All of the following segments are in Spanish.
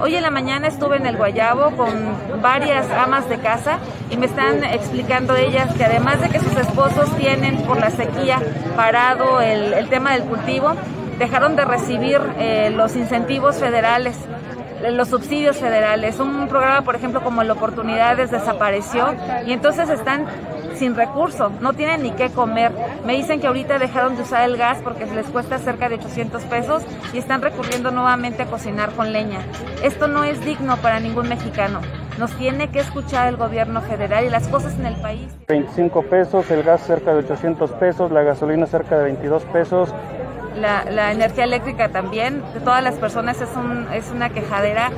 Hoy en la mañana estuve en el Guayabo con varias amas de casa y me están explicando ellas que además de que sus esposos tienen por la sequía parado el, tema del cultivo, dejaron de recibir eh, los incentivos federales los subsidios federales. Un programa, por ejemplo, como el Oportunidades desapareció y entonces están sin recursos, no tienen ni qué comer. Me dicen que ahorita dejaron de usar el gas porque les cuesta cerca de 800 pesos y están recurriendo nuevamente a cocinar con leña. Esto no es digno para ningún mexicano. Nos tiene que escuchar el gobierno federal y las cosas en el país. 25 pesos, el gas cerca de 800 pesos, la gasolina cerca de 22 pesos, la, la, energía eléctrica también, de todas las personas es, un, es una quejadera.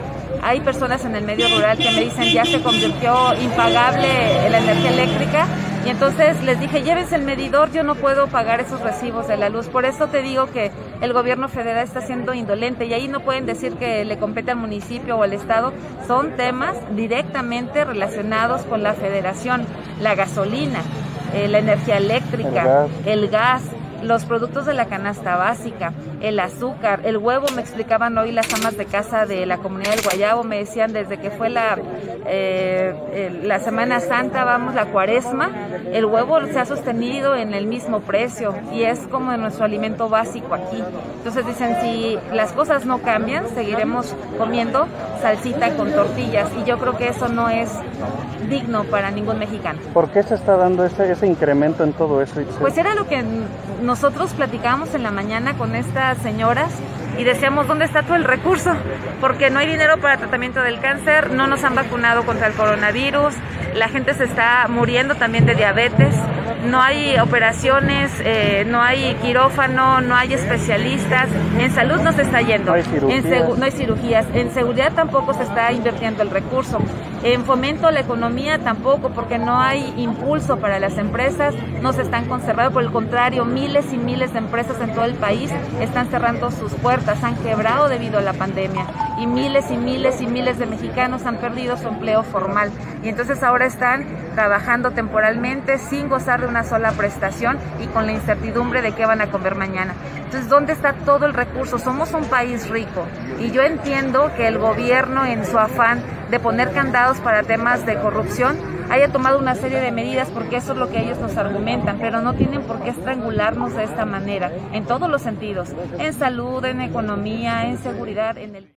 Hay personas en el medio rural que me dicen ya se convirtió impagable la energía eléctrica y entonces les dije llévense el medidor, yo no puedo pagar esos recibos de la luz. Por eso te digo que el gobierno federal está siendo indolente y ahí no pueden decir que le compete al municipio o al estado, son temas directamente relacionados con la federación, la gasolina, eh, la energía eléctrica, el gas. El gas los productos de la canasta básica, el azúcar, el huevo, me explicaban hoy las amas de casa de la comunidad del Guayabo, me decían desde que fue la, eh, la Semana Santa, vamos, la cuaresma, el huevo se ha sostenido en el mismo precio y es como nuestro alimento básico aquí. Entonces dicen, si las cosas no cambian, seguiremos comiendo salsita con tortillas y yo creo que eso no es digno para ningún mexicano. ¿Por qué se está dando ese, ese incremento en todo eso? Pues era lo que nosotros platicábamos en la mañana con estas señoras y decíamos dónde está todo el recurso, porque no hay dinero para tratamiento del cáncer, no nos han vacunado contra el coronavirus, la gente se está muriendo también de diabetes, no hay operaciones, eh, no hay quirófano, no hay especialistas, en salud no se está yendo, no hay, en no hay cirugías, en seguridad tampoco se está invirtiendo el recurso, en fomento la economía tampoco, porque no hay impulso para las empresas, no se están conservando, por el contrario, miles y miles de empresas en todo el país están cerrando sus puertas, han quebrado debido a la pandemia y miles y miles y miles de mexicanos han perdido su empleo formal y entonces ahora están trabajando temporalmente sin gozar de una sola prestación y con la incertidumbre de qué van a comer mañana. Entonces, ¿dónde está todo el recurso? Somos un país rico y yo entiendo que el gobierno en su afán de poner candados para temas de corrupción haya tomado una serie de medidas porque eso es lo que ellos nos argumentan, pero no tienen por qué estrangularnos de esta manera, en todos los sentidos, en salud, en economía, en seguridad, en el...